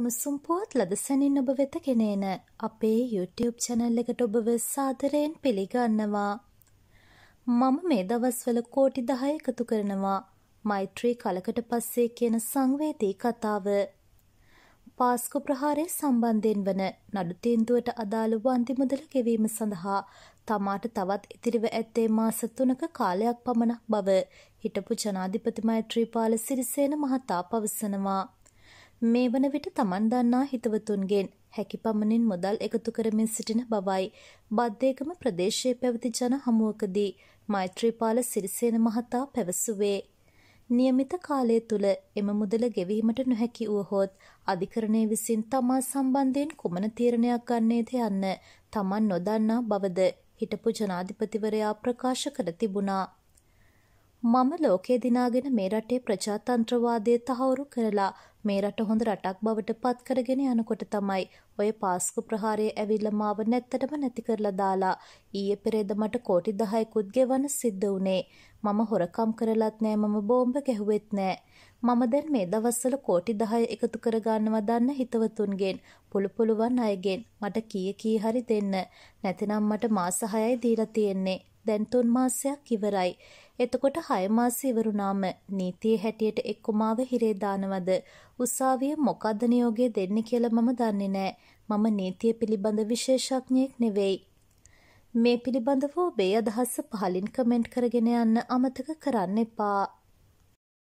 උණුසුම් පුවත් ලද සැනින් ඔබ වෙත ගෙනේන අපේ YouTube channel එකට ඔබව සාදරයෙන් පිළිගන්නවා. මම මේ දවස්වල කෝටි 10 එකතු කරනවා. මෛත්‍රී කලකට පස්සේ කියන සංවේදී කතාව. පාස්කු ප්‍රහාරය සම්බන්ධයෙන් වන නඩු තීන්දුවට අදාළ වන්දි මුදල ගෙවීම සඳහා තමාට තවත් ඉතිරිව ඇත්තේ මාස 3ක කාලයක් පමණ බව හිටපු ජනාධිපති මෛත්‍රීපාල සිරිසේන මහතා පවසනවා. මේ වන විට තමන් දන්නා හිතවතුන්ගෙන් හැකි පමණින් මුදල් එකතු කරමින් සිටින බවයි බද්දේගම ප්‍රදේශයේ පැවති ජන හමුවකදී මෛත්‍රීපාල සිරිසේන මහතා පැවසුවේ. නියමිත කාලය තුල එම මුදල ගෙවීමට නොහැකි වුවහොත් අධිකරණය විසින් තමා සම්බන්ධයෙන් කුමන තීරණයක් ගන්නේද යන්න තමන් නොදන්නා බවද හිටපු ජනාධිපතිවරයා ප්‍රකාශ කර තිබුණා. මම ලෝකේ දිනාගෙන මේ රටේ ප්‍රජාතන්ත්‍රවාදය තහවුරු කරලා මේ රට හොඳ රටක් බවට පත් කරගෙන යනකොට තමයි ඔය පාස්කු ප්‍රහාරය ඇවිල්ලා මාව නැත්තටම නැති කරලා දාලා ඊයේ පෙරේද මට කෝටි 10කුත් ගෙවන්න සිද්ධ වුණේ. මම හොරකම් කරලත් නෑ මම බෝම්බ ගැහුවෙත් නෑ. මම දැන් මේ දවස්වල කෝටි 10 එකතු කර ගන්නවා දන්න හිතවතුන්ගෙන් පුළු පුළුවන් අයගෙන් මට කීය කී හරි දෙන්න. නැතිනම් මට මාස 6යි දීලා තියෙන්නේ. දැන් තුන් මාසයක් ඉවරයි. එතකොට හය මාස ඉවරුනාම නීතියේ හැටියට එක්ක මාව හිරේ දානවද උසාවිය මොකද්ද නියෝගය දෙන්නේ කියලා මම දන්නේ නැහැ. මම නීතිය පිළිබඳ විශේෂඥයෙක් නෙවෙයි. මේ පිළිබඳව ඔබේ අදහස පහලින් කමෙන්ට් කරගෙන යන්න අමතක කරන්න එපා.